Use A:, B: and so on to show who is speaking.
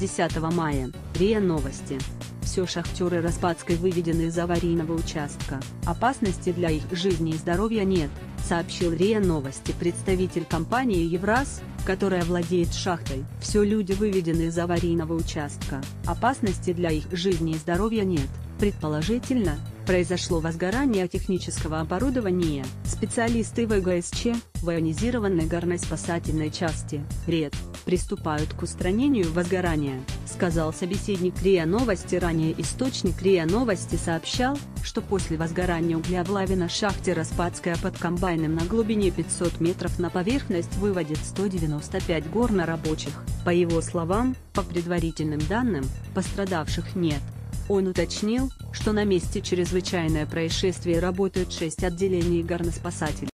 A: 10 мая. РИА Новости. Все шахтеры Распадской выведены из аварийного участка, опасности для их жизни и здоровья нет, сообщил РИА Новости представитель компании Евраз, которая владеет шахтой. Все люди выведены из аварийного участка, опасности для их жизни и здоровья нет. Предположительно, произошло возгорание технического оборудования. Специалисты ВГСЧ, военизированной горноспасательной части, РЕД, приступают к устранению возгорания, сказал собеседник РИА Новости. Ранее источник РИА Новости сообщал, что после возгорания угля в лаве шахте Распадская под комбайном на глубине 500 метров на поверхность выводит 195 горнорабочих. По его словам, по предварительным данным, пострадавших нет. Он уточнил, что на месте чрезвычайное происшествие работают шесть отделений горноспасателей.